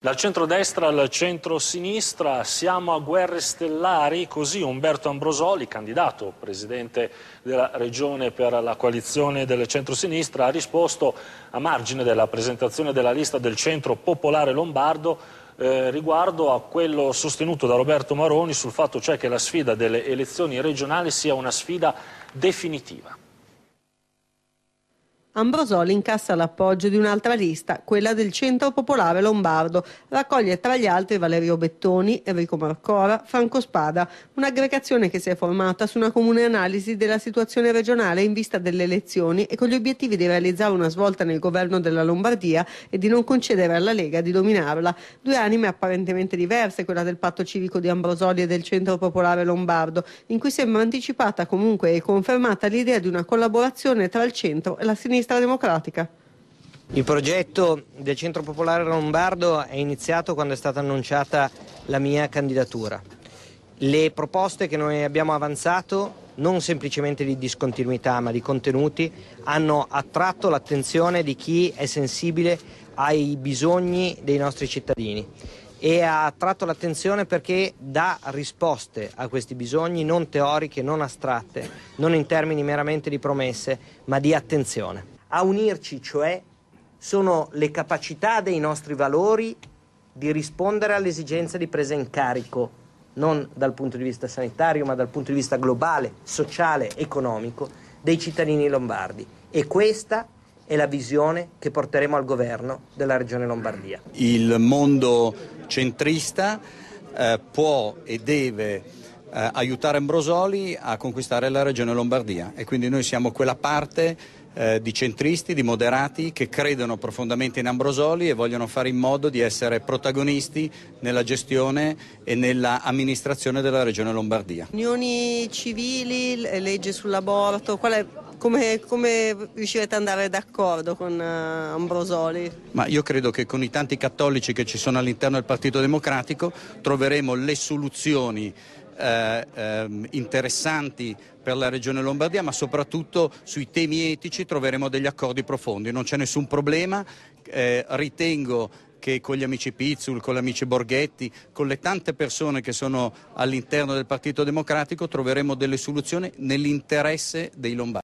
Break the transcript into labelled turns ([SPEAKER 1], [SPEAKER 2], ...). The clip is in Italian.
[SPEAKER 1] Dal centrodestra al centro-sinistra siamo a guerre stellari, così Umberto Ambrosoli, candidato presidente della regione per la coalizione del centro-sinistra, ha risposto a margine della presentazione della lista del centro popolare lombardo eh, riguardo a quello sostenuto da Roberto Maroni sul fatto cioè che la sfida delle elezioni regionali sia una sfida definitiva.
[SPEAKER 2] Ambrosoli incassa l'appoggio di un'altra lista, quella del Centro Popolare Lombardo. Raccoglie tra gli altri Valerio Bettoni, Enrico Marcora, Franco Spada, un'aggregazione che si è formata su una comune analisi della situazione regionale in vista delle elezioni e con gli obiettivi di realizzare una svolta nel governo della Lombardia e di non concedere alla Lega di dominarla. Due anime apparentemente diverse, quella del patto civico di Ambrosoli e del Centro Popolare Lombardo, in cui sembra anticipata comunque e confermata l'idea di una collaborazione tra il centro e la sinistra sinistra democratica.
[SPEAKER 3] Il progetto del Centro Popolare Lombardo è iniziato quando è stata annunciata la mia candidatura. Le proposte che noi abbiamo avanzato, non semplicemente di discontinuità ma di contenuti, hanno attratto l'attenzione di chi è sensibile ai bisogni dei nostri cittadini e ha attratto l'attenzione perché dà risposte a questi bisogni non teoriche, non astratte, non in termini meramente di promesse, ma di attenzione. A unirci, cioè, sono le capacità dei nostri valori di rispondere all'esigenza di presa in carico, non dal punto di vista sanitario, ma dal punto di vista globale, sociale, economico, dei cittadini lombardi. E questa è la visione che porteremo al governo della Regione Lombardia.
[SPEAKER 4] Il mondo centrista eh, può e deve eh, aiutare Ambrosoli a conquistare la Regione Lombardia e quindi noi siamo quella parte eh, di centristi, di moderati che credono profondamente in Ambrosoli e vogliono fare in modo di essere protagonisti nella gestione e nell'amministrazione della Regione Lombardia.
[SPEAKER 2] Unioni civili, legge sull'aborto, qual è come, come, riuscirete ad andare d'accordo con uh, Ambrosoli?
[SPEAKER 4] Ma io credo che con i tanti cattolici che ci sono all'interno del Partito Democratico troveremo le soluzioni eh, eh, interessanti per la Regione Lombardia, ma soprattutto sui temi etici troveremo degli accordi profondi. Non c'è nessun problema, eh, ritengo che con gli amici Pizzul, con gli amici Borghetti, con le tante persone che sono all'interno del Partito Democratico troveremo delle soluzioni nell'interesse dei lombardi.